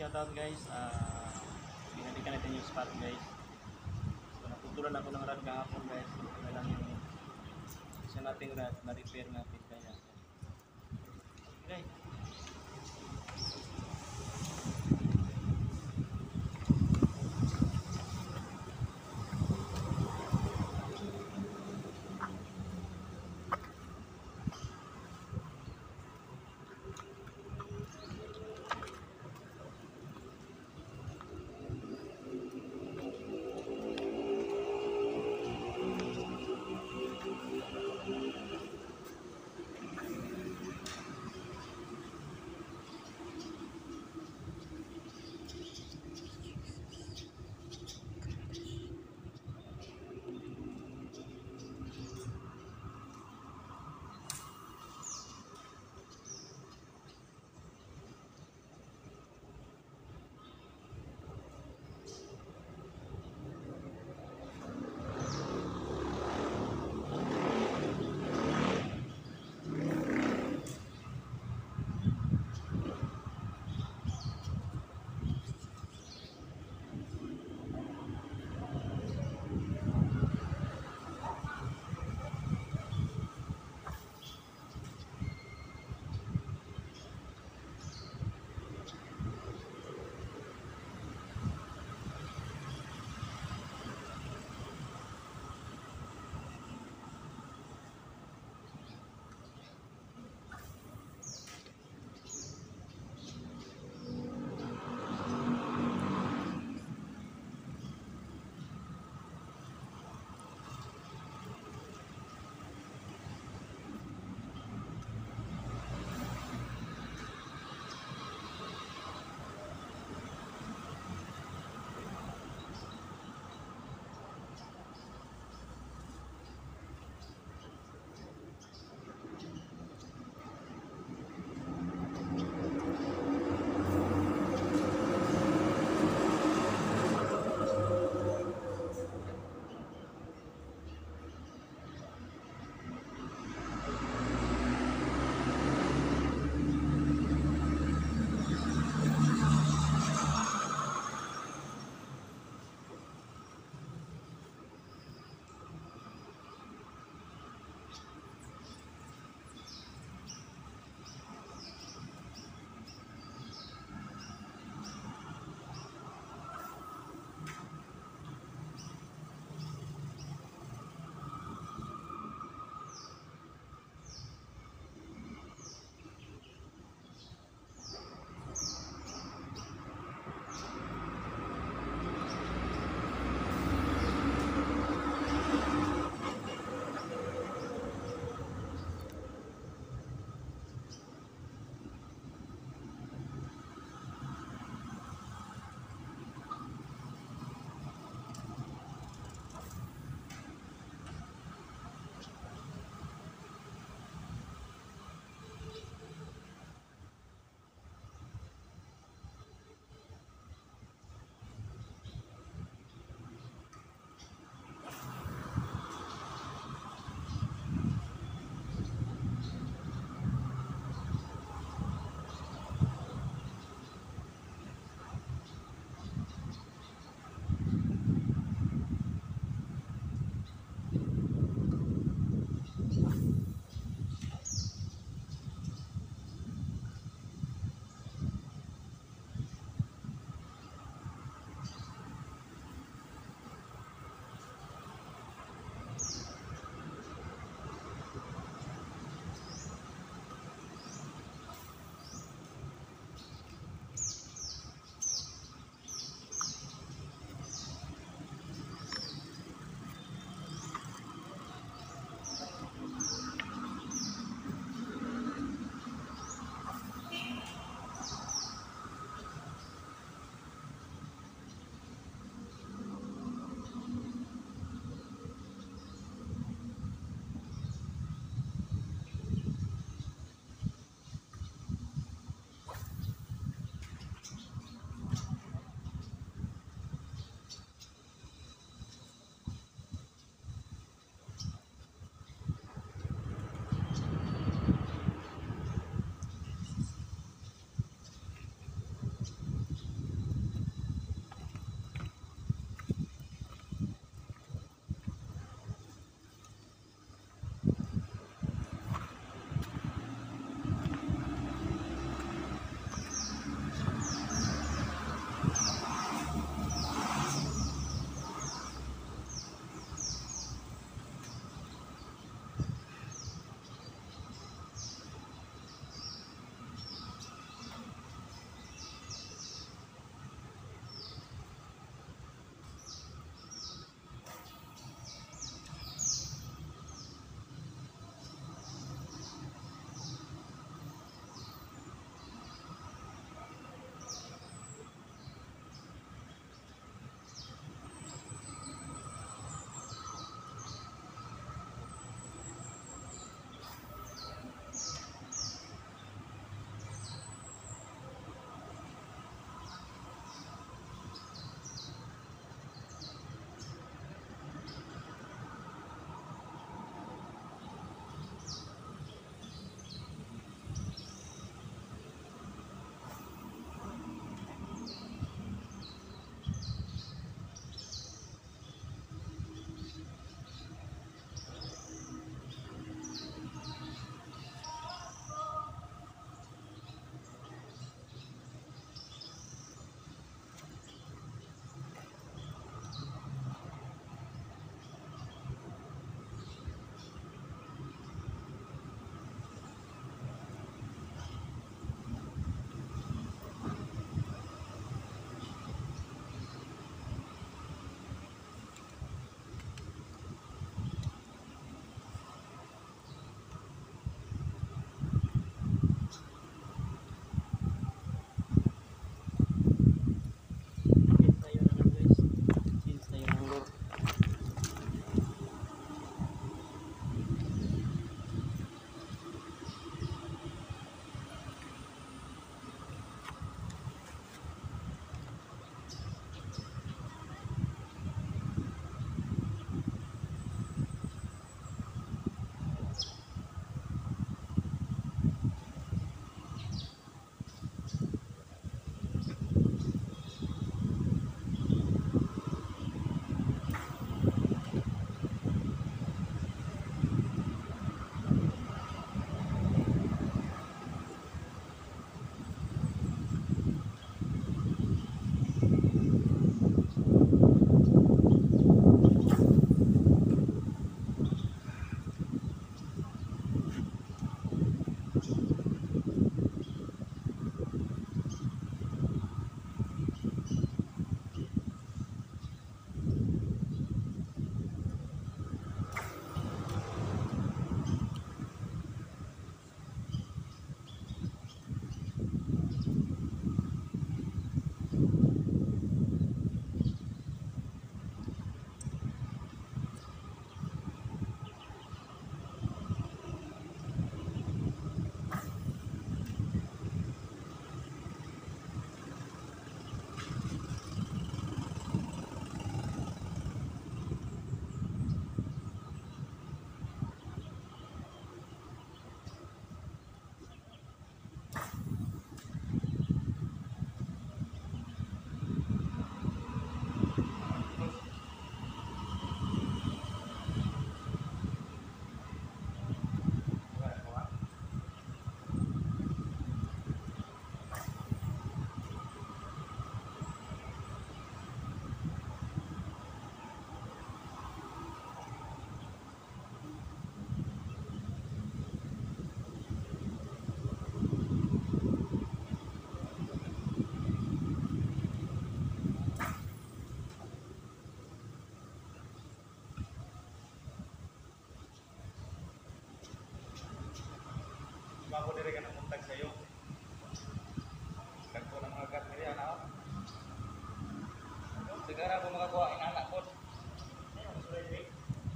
shoutout guys. Ah, binalikan natin yung spot guys. So, naputulan ako ng rad kahapon guys. Ito na lang yung isa nating rad na repair natin kaya. Okay.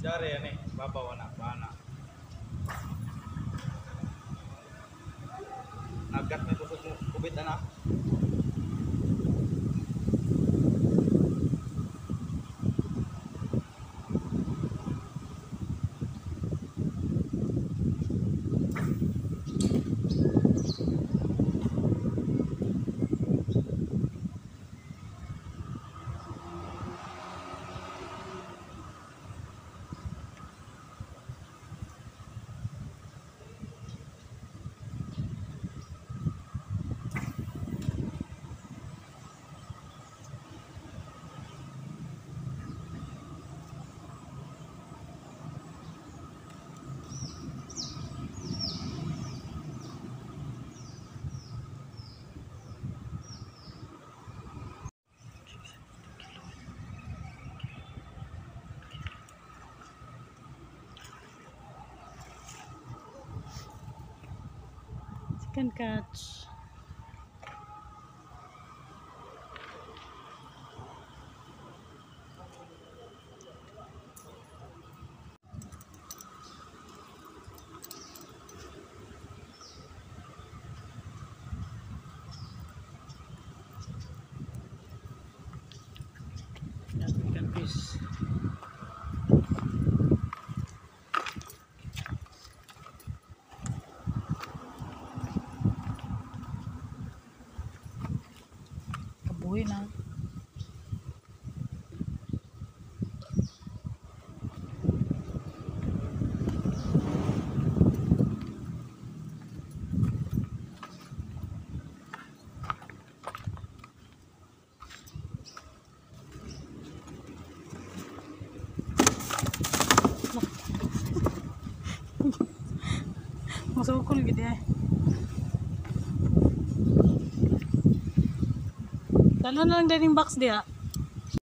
Eh, babaw anak, bana. Nagat may kusog mo, kubit anak. can catch. Eh. Dalo na lang dining box diha.